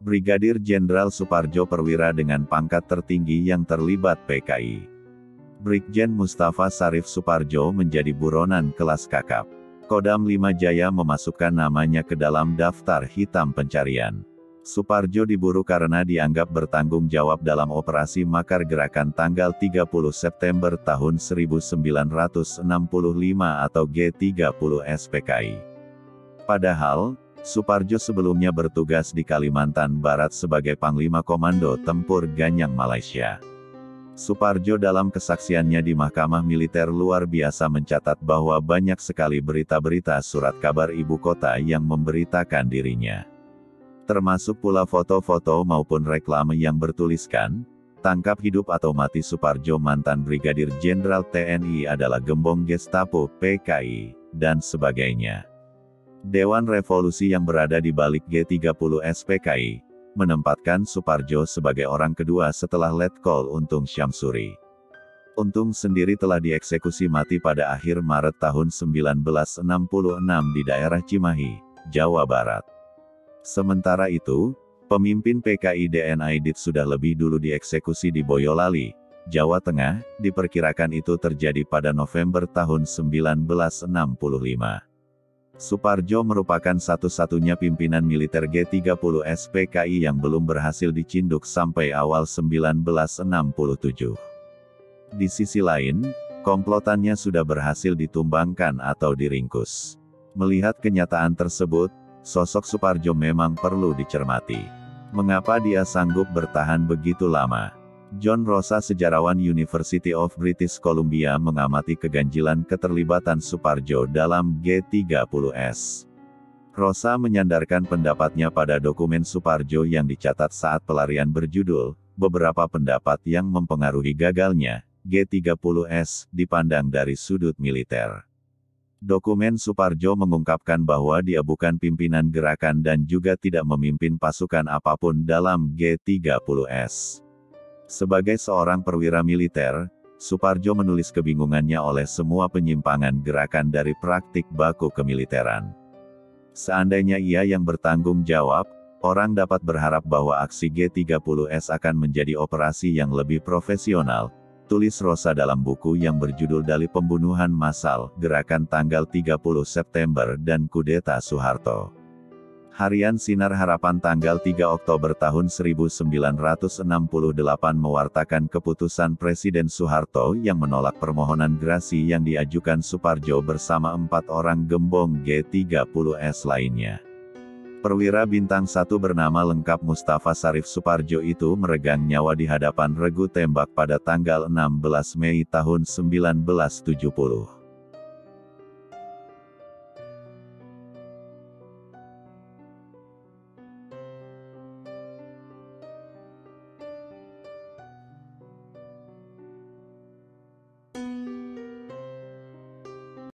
Brigadir Jenderal Suparjo Perwira dengan pangkat tertinggi yang terlibat PKI. Brigjen Mustafa Sarif Suparjo menjadi buronan kelas kakap. Kodam 5 Jaya memasukkan namanya ke dalam daftar hitam pencarian. Suparjo diburu karena dianggap bertanggung jawab dalam operasi makar gerakan tanggal 30 September tahun 1965 atau G30 SPKI. Padahal, Suparjo sebelumnya bertugas di Kalimantan Barat sebagai Panglima Komando Tempur Ganyang Malaysia. Suparjo dalam kesaksiannya di Mahkamah Militer luar biasa mencatat bahwa banyak sekali berita-berita surat kabar ibu kota yang memberitakan dirinya. Termasuk pula foto-foto maupun reklame yang bertuliskan, tangkap hidup atau mati Suparjo mantan Brigadir Jenderal TNI adalah gembong Gestapo, PKI, dan sebagainya. Dewan Revolusi yang berada di balik G30 SPKI, menempatkan Suparjo sebagai orang kedua setelah Letkol Untung Syamsuri. Untung sendiri telah dieksekusi mati pada akhir Maret tahun 1966 di daerah Cimahi, Jawa Barat. Sementara itu, pemimpin PKI DNIDIT sudah lebih dulu dieksekusi di Boyolali, Jawa Tengah, diperkirakan itu terjadi pada November tahun 1965. Suparjo merupakan satu-satunya pimpinan militer G30 SPKI yang belum berhasil dicinduk sampai awal 1967. Di sisi lain, komplotannya sudah berhasil ditumbangkan atau diringkus. Melihat kenyataan tersebut, sosok Suparjo memang perlu dicermati. Mengapa dia sanggup bertahan begitu lama? John Rosa sejarawan University of British Columbia mengamati keganjilan keterlibatan Suparjo dalam G30S. Rosa menyandarkan pendapatnya pada dokumen Suparjo yang dicatat saat pelarian berjudul, beberapa pendapat yang mempengaruhi gagalnya, G30S, dipandang dari sudut militer. Dokumen Suparjo mengungkapkan bahwa dia bukan pimpinan gerakan dan juga tidak memimpin pasukan apa pun dalam G30S. Sebagai seorang perwira militer, Suparjo menulis kebingungannya oleh semua penyimpangan gerakan dari praktik baku kemiliteran. Seandainya ia yang bertanggung jawab, orang dapat berharap bahwa aksi G30S akan menjadi operasi yang lebih profesional, tulis Rosa dalam buku yang berjudul Dali Pembunuhan Massal, Gerakan Tanggal 30 September dan Kudeta Soeharto. Harian Sinar Harapan tanggal 3 Oktober tahun 1968 mewartakan keputusan Presiden Soeharto yang menolak permohonan grasi yang diajukan Suparjo bersama empat orang gembong G30S lainnya. Perwira bintang satu bernama lengkap Mustafa Sarif Suparjo itu meregang nyawa di hadapan regu tembak pada tanggal 16 Mei tahun 1970.